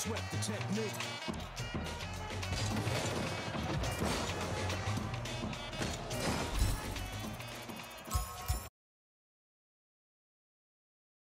sweat the technique.